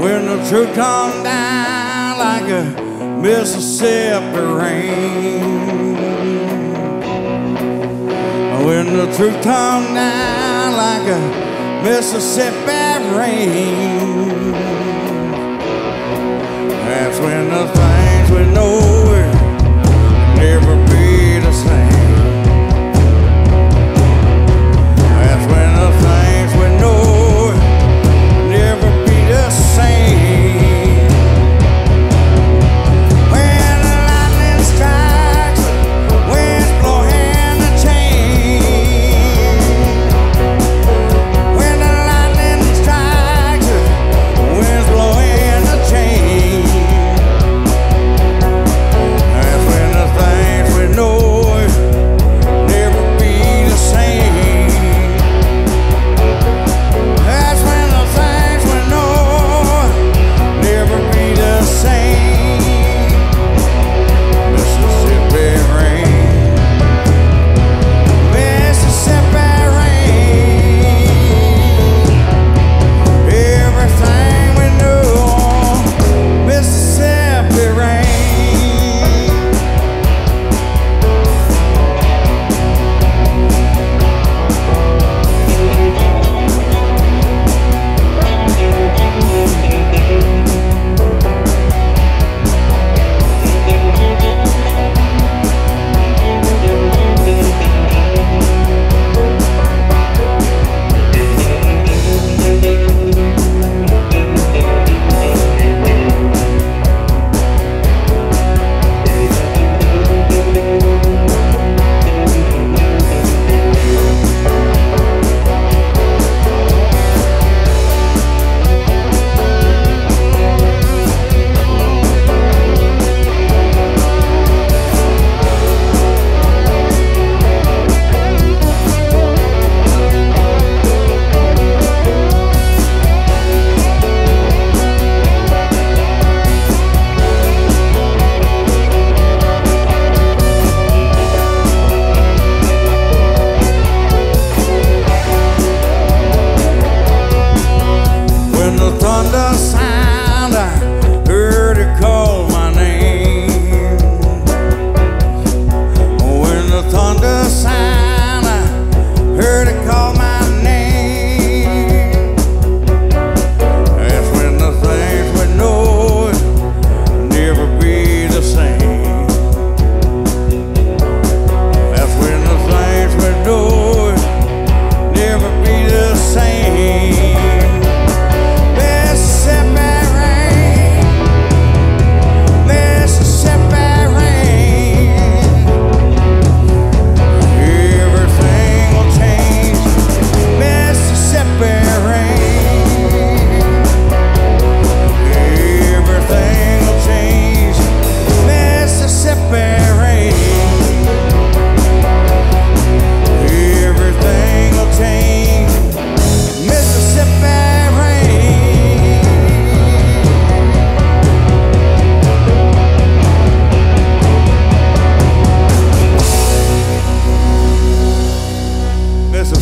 When the truth come down like a Mississippi rain. When the truth come down like a Mississippi rain. That's when the things we know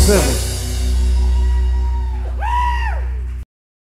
River.